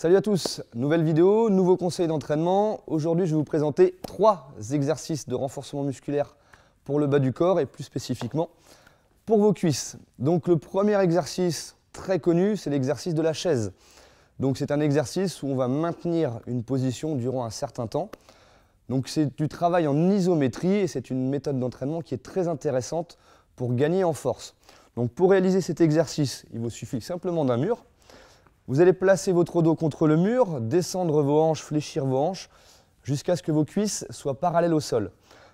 Salut à tous, nouvelle vidéo, nouveau conseil d'entraînement. Aujourd'hui, je vais vous présenter trois exercices de renforcement musculaire pour le bas du corps et plus spécifiquement pour vos cuisses. Donc le premier exercice très connu, c'est l'exercice de la chaise. Donc c'est un exercice où on va maintenir une position durant un certain temps. Donc c'est du travail en isométrie et c'est une méthode d'entraînement qui est très intéressante pour gagner en force. Donc pour réaliser cet exercice, il vous suffit simplement d'un mur. Vous allez placer votre dos contre le mur, descendre vos hanches, fléchir vos hanches, jusqu'à ce que vos cuisses soient parallèles au sol.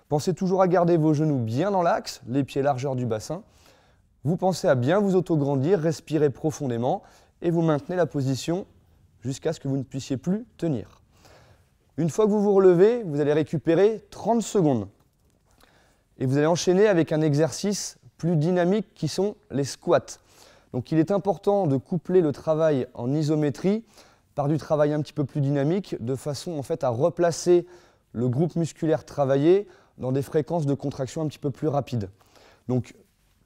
Pensez toujours à garder vos genoux bien dans l'axe, les pieds largeur du bassin. Vous pensez à bien vous autograndir, respirer profondément et vous maintenez la position jusqu'à ce que vous ne puissiez plus tenir. Une fois que vous vous relevez, vous allez récupérer 30 secondes. Et vous allez enchaîner avec un exercice plus dynamique qui sont les squats. Donc il est important de coupler le travail en isométrie par du travail un petit peu plus dynamique, de façon en fait à replacer le groupe musculaire travaillé dans des fréquences de contraction un petit peu plus rapides. Donc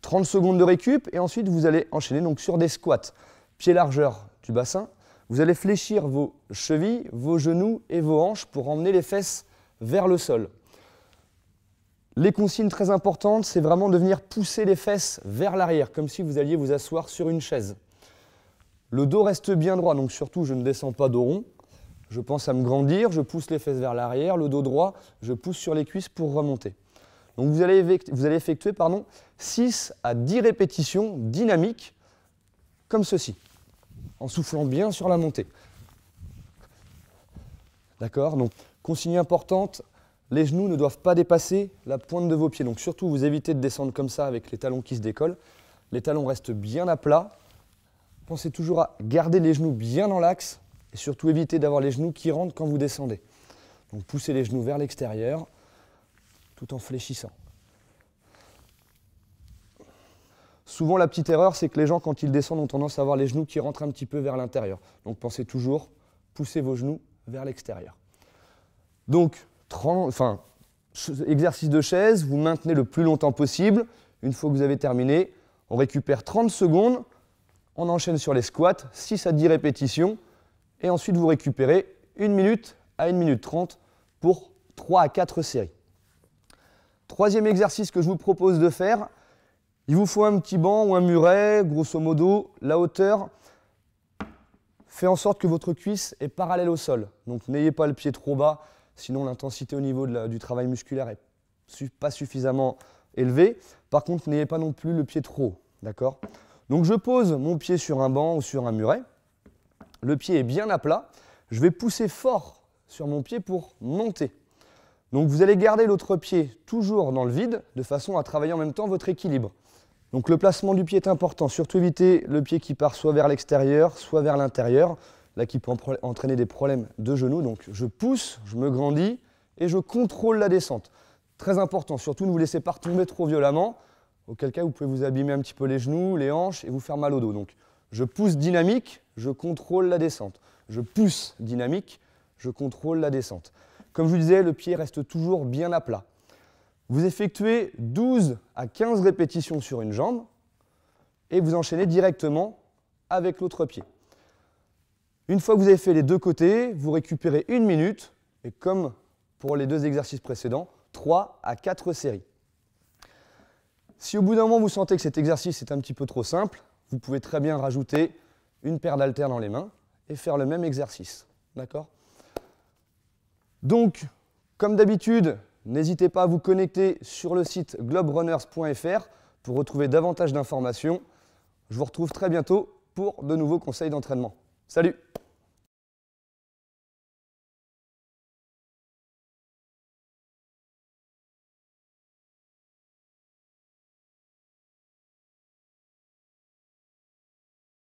30 secondes de récup et ensuite vous allez enchaîner donc sur des squats. Pied largeur du bassin, vous allez fléchir vos chevilles, vos genoux et vos hanches pour emmener les fesses vers le sol. Les consignes très importantes, c'est vraiment de venir pousser les fesses vers l'arrière, comme si vous alliez vous asseoir sur une chaise. Le dos reste bien droit, donc surtout je ne descends pas dos rond. Je pense à me grandir, je pousse les fesses vers l'arrière, le dos droit, je pousse sur les cuisses pour remonter. Donc vous allez, effectuer pardon, 6 à 10 répétitions dynamiques, comme ceci, en soufflant bien sur la montée. D'accord? Donc, consigne importante, les genoux ne doivent pas dépasser la pointe de vos pieds. Donc surtout, vous évitez de descendre comme ça avec les talons qui se décollent. Les talons restent bien à plat. Pensez toujours à garder les genoux bien dans l'axe et surtout éviter d'avoir les genoux qui rentrent quand vous descendez. Donc poussez les genoux vers l'extérieur tout en fléchissant. Souvent, la petite erreur, c'est que les gens, quand ils descendent, ont tendance à avoir les genoux qui rentrent un petit peu vers l'intérieur. Donc pensez toujours, poussez vos genoux vers l'extérieur. Donc, exercice de chaise, vous maintenez le plus longtemps possible. Une fois que vous avez terminé, on récupère 30 secondes, on enchaîne sur les squats, 6 à 10 répétitions, et ensuite vous récupérez 1 minute à 1 minute 30 pour 3 à 4 séries. Troisième exercice que je vous propose de faire, il vous faut un petit banc ou un muret, grosso modo, la hauteur fait en sorte que votre cuisse est parallèle au sol. Donc n'ayez pas le pied trop bas, Sinon, l'intensité au niveau du travail musculaire n'est pas suffisamment élevée. Par contre, n'ayez pas non plus le pied trop haut. D'accord? Donc, je pose mon pied sur un banc ou sur un muret. Le pied est bien à plat. Je vais pousser fort sur mon pied pour monter. Donc, vous allez garder l'autre pied toujours dans le vide de façon à travailler en même temps votre équilibre. Donc le placement du pied est important, surtout éviter le pied qui part soit vers l'extérieur, soit vers l'intérieur là qui peut entraîner des problèmes de genoux. Donc je pousse, je me grandis et je contrôle la descente. Très important, surtout ne vous laissez pas retomber trop violemment, auquel cas vous pouvez vous abîmer un petit peu les genoux, les hanches et vous faire mal au dos. Donc je pousse dynamique, je contrôle la descente. Je pousse dynamique, je contrôle la descente. Comme je vous disais, le pied reste toujours bien à plat. Vous effectuez 12 à 15 répétitions sur une jambe et vous enchaînez directement avec l'autre pied. Une fois que vous avez fait les deux côtés, vous récupérez une minute, et comme pour les deux exercices précédents, 3 à 4 séries. Si au bout d'un moment vous sentez que cet exercice est un petit peu trop simple, vous pouvez très bien rajouter une paire d'haltères dans les mains et faire le même exercice. D'accord? Donc, comme d'habitude, n'hésitez pas à vous connecter sur le site globerunners.fr pour retrouver davantage d'informations. Je vous retrouve très bientôt pour de nouveaux conseils d'entraînement. Salut